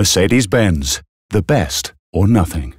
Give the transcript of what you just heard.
Mercedes Benz, the best or nothing.